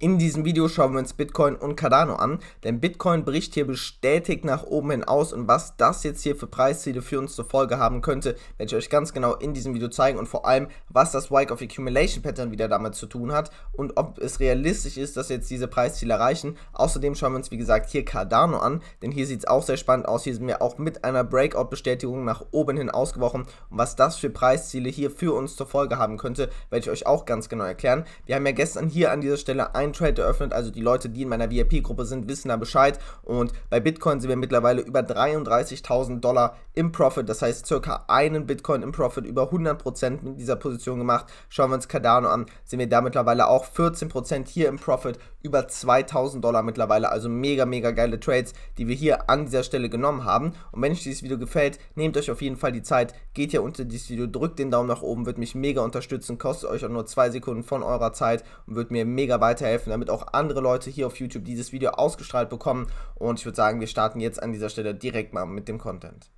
In diesem Video schauen wir uns Bitcoin und Cardano an, denn Bitcoin bricht hier bestätigt nach oben hin aus und was das jetzt hier für Preisziele für uns zur Folge haben könnte, werde ich euch ganz genau in diesem Video zeigen und vor allem, was das Wyke of Accumulation Pattern wieder damit zu tun hat und ob es realistisch ist, dass jetzt diese Preisziele erreichen. Außerdem schauen wir uns, wie gesagt, hier Cardano an, denn hier sieht es auch sehr spannend aus. Hier sind wir auch mit einer Breakout-Bestätigung nach oben hin ausgebrochen und was das für Preisziele hier für uns zur Folge haben könnte, werde ich euch auch ganz genau erklären. Wir haben ja gestern hier an dieser Stelle ein Trade eröffnet. Also die Leute, die in meiner VIP-Gruppe sind, wissen da Bescheid. Und bei Bitcoin sind wir mittlerweile über 33.000 Dollar im Profit. Das heißt, circa einen Bitcoin im Profit über 100% mit dieser Position gemacht. Schauen wir uns Cardano an, sind wir da mittlerweile auch 14% hier im Profit, über 2.000 Dollar mittlerweile. Also mega, mega geile Trades, die wir hier an dieser Stelle genommen haben. Und wenn euch dieses Video gefällt, nehmt euch auf jeden Fall die Zeit, geht hier unter dieses Video, drückt den Daumen nach oben, wird mich mega unterstützen, kostet euch auch nur zwei Sekunden von eurer Zeit und wird mir mega weiterhelfen helfen, damit auch andere Leute hier auf YouTube dieses Video ausgestrahlt bekommen. Und ich würde sagen, wir starten jetzt an dieser Stelle direkt mal mit dem Content.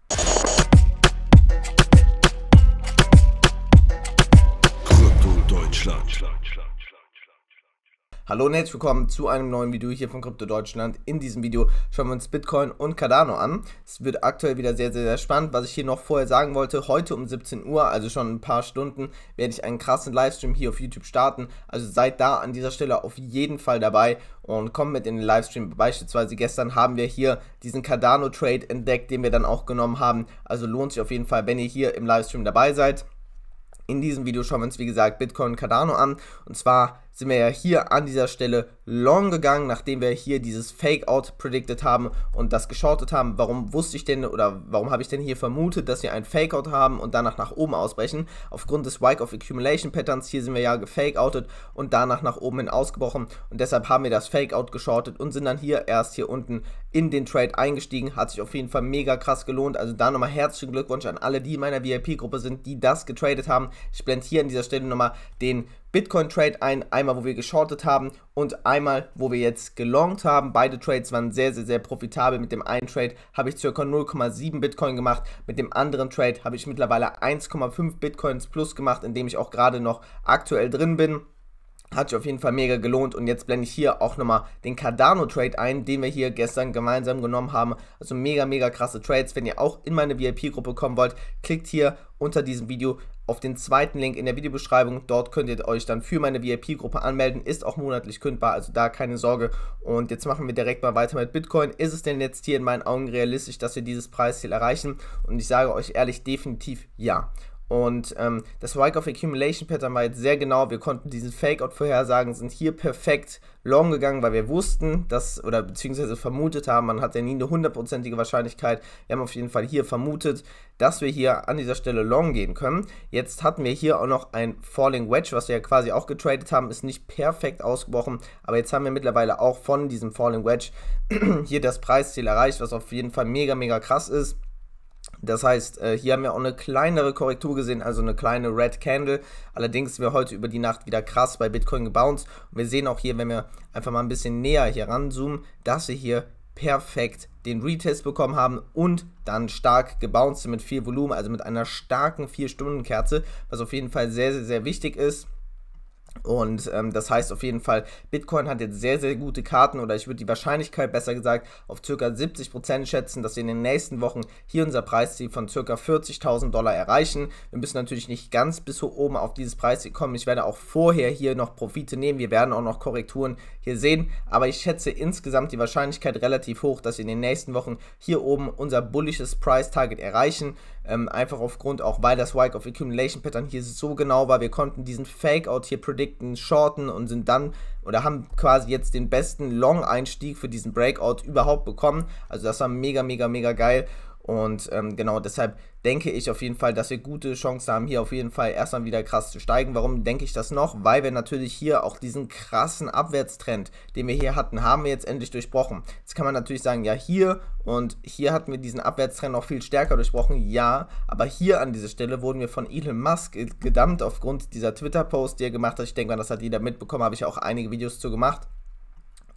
Hallo und herzlich willkommen zu einem neuen Video hier von Krypto Deutschland. In diesem Video schauen wir uns Bitcoin und Cardano an. Es wird aktuell wieder sehr, sehr, sehr spannend. Was ich hier noch vorher sagen wollte, heute um 17 Uhr, also schon ein paar Stunden, werde ich einen krassen Livestream hier auf YouTube starten. Also seid da an dieser Stelle auf jeden Fall dabei und kommt mit in den Livestream. Beispielsweise gestern haben wir hier diesen Cardano Trade entdeckt, den wir dann auch genommen haben. Also lohnt sich auf jeden Fall, wenn ihr hier im Livestream dabei seid. In diesem Video schauen wir uns wie gesagt Bitcoin und Cardano an und zwar sind wir ja hier an dieser Stelle long gegangen, nachdem wir hier dieses Fake-Out predicted haben und das geschortet haben. Warum wusste ich denn oder warum habe ich denn hier vermutet, dass wir ein Fake-Out haben und danach nach oben ausbrechen? Aufgrund des Wyke of Accumulation Patterns, hier sind wir ja gefake-outet und danach nach oben hin ausgebrochen und deshalb haben wir das Fake-Out geschortet und sind dann hier erst hier unten in den Trade eingestiegen. Hat sich auf jeden Fall mega krass gelohnt. Also da nochmal herzlichen Glückwunsch an alle, die in meiner VIP-Gruppe sind, die das getradet haben. Ich blende hier an dieser Stelle nochmal den Bitcoin-Trade ein, einmal wo wir geschortet haben und einmal wo wir jetzt gelongt haben. Beide Trades waren sehr, sehr, sehr profitabel. Mit dem einen Trade habe ich ca. 0,7 Bitcoin gemacht, mit dem anderen Trade habe ich mittlerweile 1,5 Bitcoins plus gemacht, in dem ich auch gerade noch aktuell drin bin. Hat sich auf jeden Fall mega gelohnt und jetzt blende ich hier auch nochmal den Cardano Trade ein, den wir hier gestern gemeinsam genommen haben. Also mega, mega krasse Trades. Wenn ihr auch in meine VIP-Gruppe kommen wollt, klickt hier unter diesem Video auf den zweiten Link in der Videobeschreibung. Dort könnt ihr euch dann für meine VIP-Gruppe anmelden. Ist auch monatlich kündbar, also da keine Sorge. Und jetzt machen wir direkt mal weiter mit Bitcoin. Ist es denn jetzt hier in meinen Augen realistisch, dass wir dieses Preisziel erreichen? Und ich sage euch ehrlich, definitiv ja. Und ähm, das Wyke of Accumulation Pattern war jetzt sehr genau. Wir konnten diesen Fake-Out vorhersagen, sind hier perfekt long gegangen, weil wir wussten, dass, oder beziehungsweise vermutet haben, man hat ja nie eine hundertprozentige Wahrscheinlichkeit. Wir haben auf jeden Fall hier vermutet, dass wir hier an dieser Stelle long gehen können. Jetzt hatten wir hier auch noch ein Falling Wedge, was wir ja quasi auch getradet haben, ist nicht perfekt ausgebrochen, aber jetzt haben wir mittlerweile auch von diesem Falling Wedge hier das Preisziel erreicht, was auf jeden Fall mega, mega krass ist. Das heißt, äh, hier haben wir auch eine kleinere Korrektur gesehen, also eine kleine Red Candle. Allerdings sind wir heute über die Nacht wieder krass bei Bitcoin gebounced. Und wir sehen auch hier, wenn wir einfach mal ein bisschen näher hier ranzoomen, dass wir hier perfekt den Retest bekommen haben und dann stark gebounced mit viel Volumen, also mit einer starken 4-Stunden-Kerze, was auf jeden Fall sehr, sehr, sehr wichtig ist. Und ähm, das heißt auf jeden Fall, Bitcoin hat jetzt sehr, sehr gute Karten oder ich würde die Wahrscheinlichkeit besser gesagt auf ca. 70% schätzen, dass wir in den nächsten Wochen hier unser Preisziel von ca. 40.000 Dollar erreichen. Wir müssen natürlich nicht ganz bis hoch oben auf dieses Preisziel kommen. Ich werde auch vorher hier noch Profite nehmen. Wir werden auch noch Korrekturen hier sehen. Aber ich schätze insgesamt die Wahrscheinlichkeit relativ hoch, dass wir in den nächsten Wochen hier oben unser bullisches Price Target erreichen. Ähm, einfach aufgrund auch, weil das Wyke of Accumulation Pattern hier so genau war. Wir konnten diesen Fake-Out hier predikten, shorten und sind dann oder haben quasi jetzt den besten Long-Einstieg für diesen Breakout überhaupt bekommen. Also das war mega, mega, mega geil. Und ähm, genau deshalb denke ich auf jeden Fall, dass wir gute Chancen haben, hier auf jeden Fall erstmal wieder krass zu steigen. Warum denke ich das noch? Weil wir natürlich hier auch diesen krassen Abwärtstrend, den wir hier hatten, haben wir jetzt endlich durchbrochen. Jetzt kann man natürlich sagen, ja hier und hier hatten wir diesen Abwärtstrend noch viel stärker durchbrochen. Ja, aber hier an dieser Stelle wurden wir von Elon Musk gedammt aufgrund dieser Twitter-Post, die er gemacht hat. Ich denke mal, das hat jeder mitbekommen, habe ich auch einige Videos zu gemacht.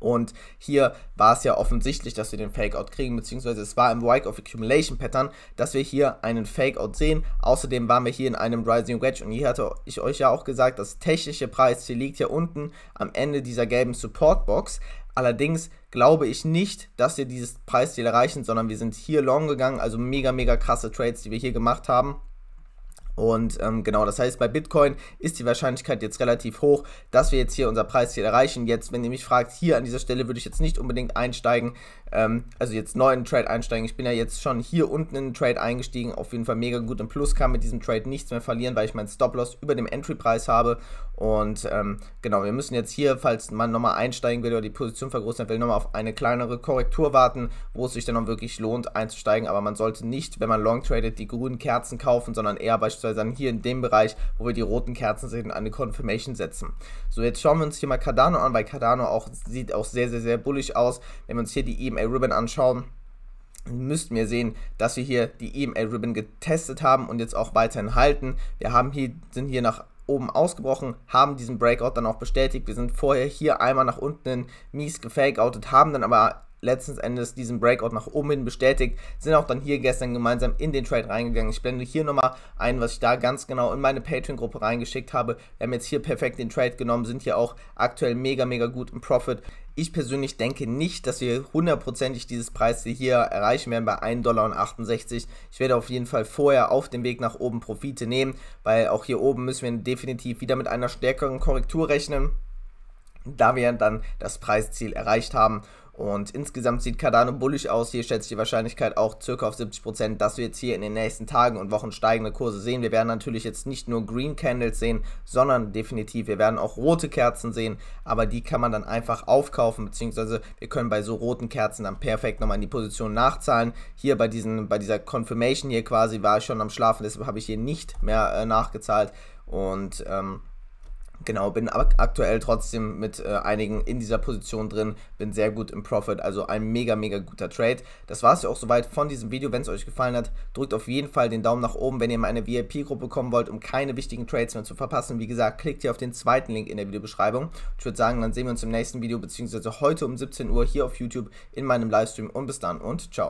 Und hier war es ja offensichtlich, dass wir den Fakeout kriegen, beziehungsweise es war im Wike of Accumulation Pattern, dass wir hier einen Fakeout sehen. Außerdem waren wir hier in einem Rising Wedge und hier hatte ich euch ja auch gesagt, das technische Preisziel liegt ja unten am Ende dieser gelben Support Box. Allerdings glaube ich nicht, dass wir dieses Preisziel erreichen, sondern wir sind hier long gegangen, also mega, mega krasse Trades, die wir hier gemacht haben. Und ähm, genau, das heißt, bei Bitcoin ist die Wahrscheinlichkeit jetzt relativ hoch, dass wir jetzt hier unser Preisziel erreichen. Jetzt, wenn ihr mich fragt, hier an dieser Stelle würde ich jetzt nicht unbedingt einsteigen, ähm, also jetzt neu in den Trade einsteigen. Ich bin ja jetzt schon hier unten in den Trade eingestiegen, auf jeden Fall mega gut im Plus, kann mit diesem Trade nichts mehr verlieren, weil ich meinen Stop-Loss über dem Entry-Preis habe. Und ähm, genau, wir müssen jetzt hier, falls man nochmal einsteigen will oder die Position vergrößern will, nochmal auf eine kleinere Korrektur warten, wo es sich dann auch wirklich lohnt einzusteigen. Aber man sollte nicht, wenn man long tradet, die grünen Kerzen kaufen, sondern eher beispielsweise beispielsweise dann hier in dem Bereich, wo wir die roten Kerzen sehen, eine Confirmation setzen. So, jetzt schauen wir uns hier mal Cardano an, weil Cardano auch sieht auch sehr, sehr, sehr bullig aus. Wenn wir uns hier die EMA Ribbon anschauen, müssten wir sehen, dass wir hier die EMA Ribbon getestet haben und jetzt auch weiterhin halten. Wir haben hier, sind hier nach oben ausgebrochen, haben diesen Breakout dann auch bestätigt. Wir sind vorher hier einmal nach unten mies gefakeoutet, haben dann aber letzten Endes diesen Breakout nach oben hin bestätigt, sind auch dann hier gestern gemeinsam in den Trade reingegangen. Ich blende hier nochmal ein, was ich da ganz genau in meine Patreon-Gruppe reingeschickt habe. Wir haben jetzt hier perfekt den Trade genommen, sind hier auch aktuell mega, mega gut im Profit. Ich persönlich denke nicht, dass wir hundertprozentig dieses Preis hier erreichen werden bei 1,68 Dollar. Ich werde auf jeden Fall vorher auf dem Weg nach oben Profite nehmen, weil auch hier oben müssen wir definitiv wieder mit einer stärkeren Korrektur rechnen, da wir dann das Preisziel erreicht haben. Und insgesamt sieht Cardano bullisch aus. Hier schätze ich die Wahrscheinlichkeit auch circa auf 70%, dass wir jetzt hier in den nächsten Tagen und Wochen steigende Kurse sehen. Wir werden natürlich jetzt nicht nur Green Candles sehen, sondern definitiv, wir werden auch rote Kerzen sehen, aber die kann man dann einfach aufkaufen, beziehungsweise wir können bei so roten Kerzen dann perfekt nochmal in die Position nachzahlen. Hier bei, diesen, bei dieser Confirmation hier quasi war ich schon am Schlafen, deshalb habe ich hier nicht mehr äh, nachgezahlt und ähm, Genau, bin aktuell trotzdem mit äh, einigen in dieser Position drin, bin sehr gut im Profit, also ein mega, mega guter Trade. Das war es ja auch soweit von diesem Video. Wenn es euch gefallen hat, drückt auf jeden Fall den Daumen nach oben, wenn ihr meine VIP-Gruppe kommen wollt, um keine wichtigen Trades mehr zu verpassen. Wie gesagt, klickt hier auf den zweiten Link in der Videobeschreibung. Ich würde sagen, dann sehen wir uns im nächsten Video, beziehungsweise heute um 17 Uhr hier auf YouTube in meinem Livestream und bis dann und ciao.